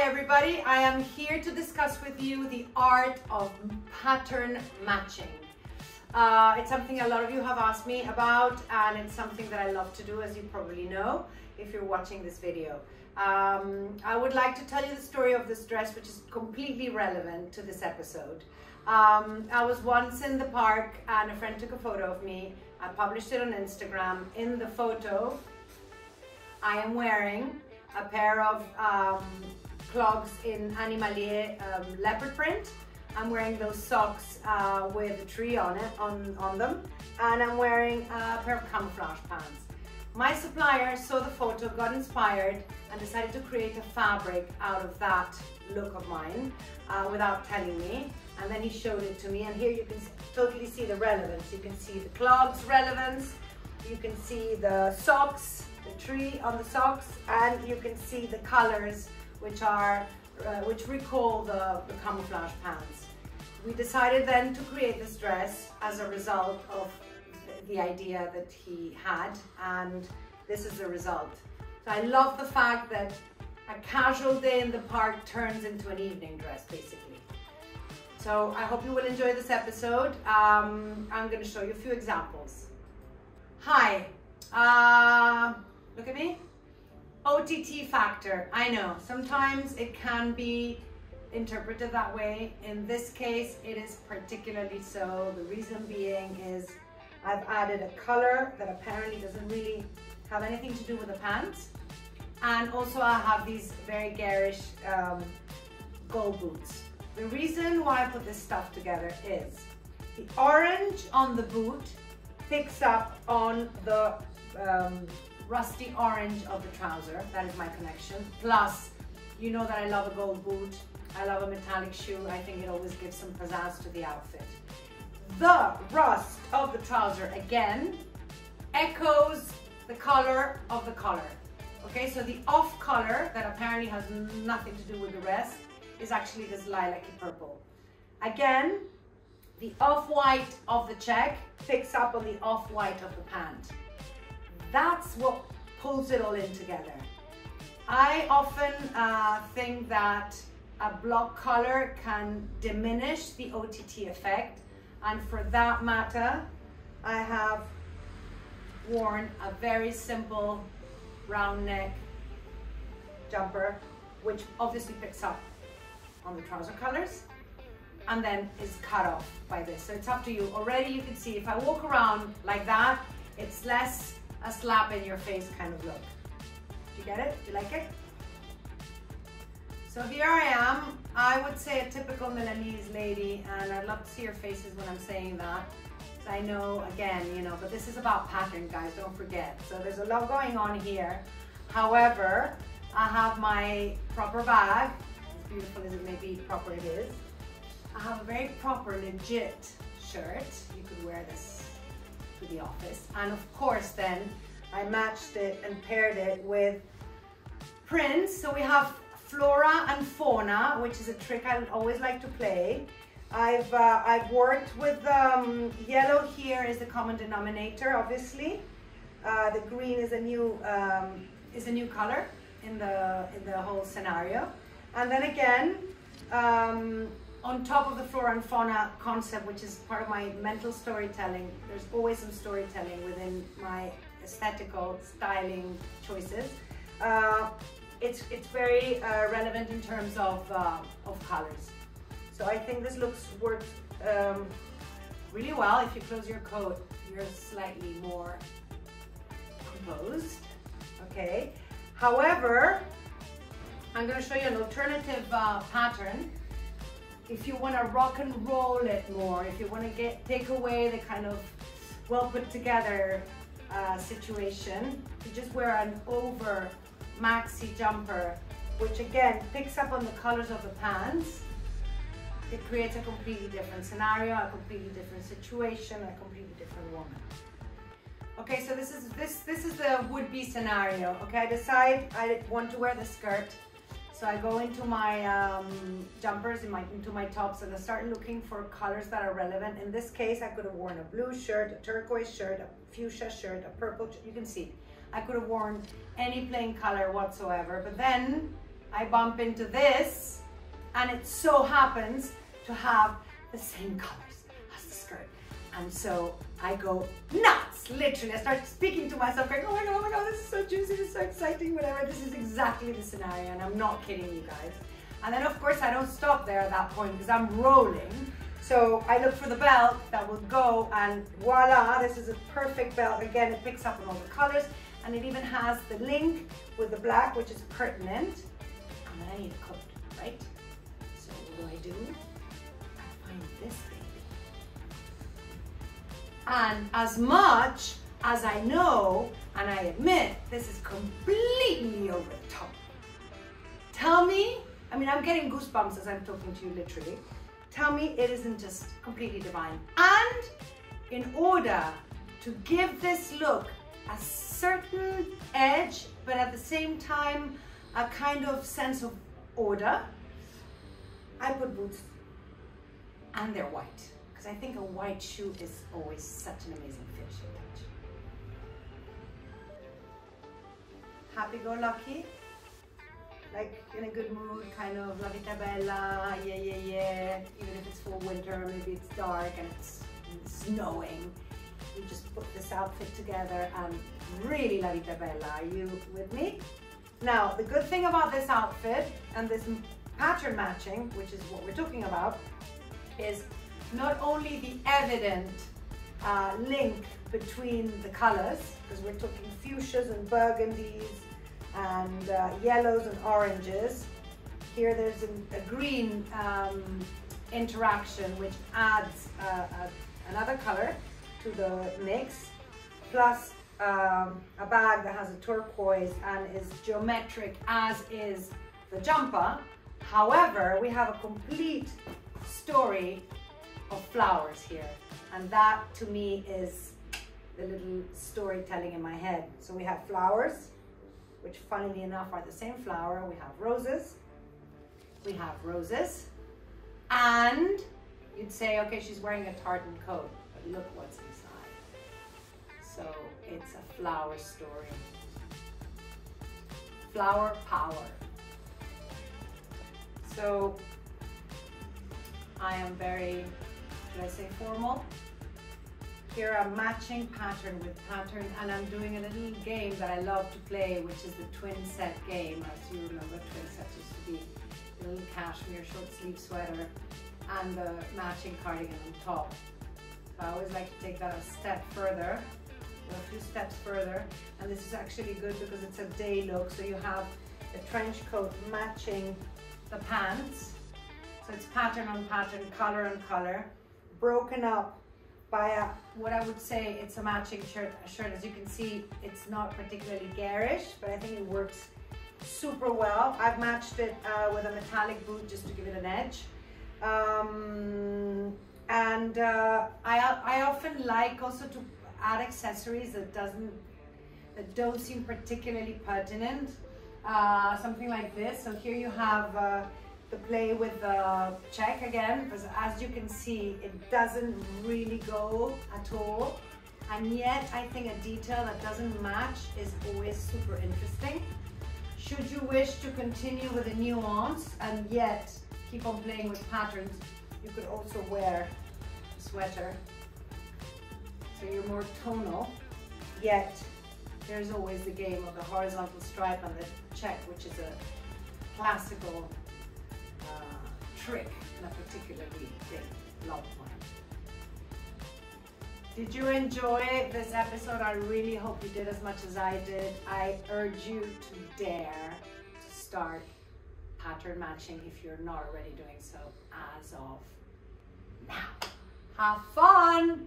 everybody. I am here to discuss with you the art of pattern matching. Uh, it's something a lot of you have asked me about and it's something that I love to do as you probably know if you're watching this video. Um, I would like to tell you the story of this dress which is completely relevant to this episode. Um, I was once in the park and a friend took a photo of me. I published it on Instagram. In the photo, I am wearing a pair of um, clogs in Animalier um, leopard print. I'm wearing those socks uh, with a tree on it, on, on them. And I'm wearing a pair of camouflage pants. My supplier saw the photo, got inspired, and decided to create a fabric out of that look of mine uh, without telling me. And then he showed it to me, and here you can totally see the relevance. You can see the clogs relevance, you can see the socks, the tree on the socks, and you can see the colors which are uh, which recall the, the camouflage pants. We decided then to create this dress as a result of the, idea that he had and this is the result. So I love the fact that a casual day in the park turns into an evening dress basically. So I hope you will enjoy this episode. Um, I'm going to show you a few examples. Hi, uh, look at me. OTT factor, I know, sometimes it can be interpreted that way. In this case, it is particularly so. The reason being is I've added a color that apparently doesn't really have anything to do with the pants. And also I have these very garish um, gold boots. The reason why I put this stuff together is the orange on the boot picks up on the um, rusty orange of the trouser. That is my connection. Plus, you know that I love a gold boot. I love a metallic shoe. I think it always gives some pizzazz to the outfit. The rust of the trouser, again, echoes the color of the collar. Okay, so the off color that apparently has nothing to do with the rest is actually this lilac-y purple. Again, the off-white of the check picks up on the off-white of the pant. That's what pulls it all in together. I often uh, think that a block color can diminish the OTT effect and for that matter I have worn a very simple round neck jumper which obviously picks up on the trouser colors and then is cut off by this so it's up to you already you can see if I walk around like that it's less a slap in your face kind of look. Do you get it? Do you like it? So here I am. I would say a typical Milanese lady, and I'd love to see your faces when I'm saying that. I know, again, you know, but this is about pattern, guys, don't forget. So there's a lot going on here. However, I have my proper bag, as beautiful as it may be, proper it is. I have a very proper, legit shirt. You could wear this the office. And of course then I matched it and paired it with prints. So we have flora and fauna, which is a trick I always like to play. I've, uh, I've worked with um, yellow here is the common denominator, obviously. Uh, the green is a new um, is a new color in the in the whole scenario. And then again, um, on top of the flora and fauna concept, which is part of my mental storytelling, there's always some storytelling within my aesthetical styling choices. Uh, it's, it's very uh, relevant in terms of, uh, of colors. So I think this looks works um, really well. If you close your coat, you're slightly more composed, okay? However, I'm gonna show you an alternative uh, pattern if you want to rock and roll it more, if you want to get take away the kind of well put together uh, situation, you just wear an over maxi jumper, which again picks up on the colors of the pants. It creates a completely different scenario, a completely different situation, a completely different woman. Okay, so this is this this is the would-be scenario. Okay, I decide I want to wear the skirt so I go into my um, jumpers, in my, into my tops, and I start looking for colors that are relevant. In this case, I could have worn a blue shirt, a turquoise shirt, a fuchsia shirt, a purple, you can see. I could have worn any plain color whatsoever, but then I bump into this and it so happens to have the same colors as the skirt. And so I go nuts, literally. I start speaking to myself going, oh my God, oh my God, this is so juicy, this is so exciting, whatever. This is exactly the scenario and I'm not kidding you guys. And then of course I don't stop there at that point because I'm rolling. So I look for the belt that will go and voila, this is a perfect belt. Again, it picks up on all the colors and it even has the link with the black, which is pertinent. And then I need a coat, right? So what do I do? I find this. And as much as I know, and I admit, this is completely over the top. Tell me, I mean, I'm getting goosebumps as I'm talking to you literally. Tell me it isn't just completely divine. And in order to give this look a certain edge, but at the same time, a kind of sense of order, I put boots and they're white because I think a white shoe is always such an amazing finishing touch. Happy-go-lucky like in a good mood, kind of la vita bella, yeah, yeah, yeah. Even if it's full winter, maybe it's dark and it's snowing. You just put this outfit together and really la vita bella. Are you with me? Now, the good thing about this outfit and this pattern matching, which is what we're talking about, is not only the evident uh, link between the colors, because we're talking fuchsias and burgundies, and uh, yellows and oranges. Here there's an, a green um, interaction which adds uh, a, another color to the mix, plus um, a bag that has a turquoise and is geometric as is the jumper. However, we have a complete story of flowers here. And that to me is the little storytelling in my head. So we have flowers, which funnily enough are the same flower. We have roses, we have roses, and you'd say, okay, she's wearing a tartan coat, but look what's inside. So it's a flower story. Flower power. So I am very, should I say formal? Here a matching pattern with pattern and I'm doing a little game that I love to play which is the twin set game as you remember twin sets used to be a little cashmere short sleeve sweater and the matching cardigan on top. So I always like to take that a step further a few steps further and this is actually good because it's a day look so you have the trench coat matching the pants so it's pattern on pattern color on color broken up by a, what I would say it's a matching shirt. shirt. As you can see, it's not particularly garish, but I think it works super well. I've matched it uh, with a metallic boot just to give it an edge. Um, and uh, I, I often like also to add accessories that doesn't that don't seem particularly pertinent. Uh, something like this. So here you have uh, the play with the check again because as you can see it doesn't really go at all and yet I think a detail that doesn't match is always super interesting. Should you wish to continue with a nuance and yet keep on playing with patterns, you could also wear a sweater. So you're more tonal, yet there's always the game of the horizontal stripe and the check, which is a classical trick in a particularly big love one. Did you enjoy this episode? I really hope you did as much as I did. I urge you to dare to start pattern matching if you're not already doing so as of now. Have fun!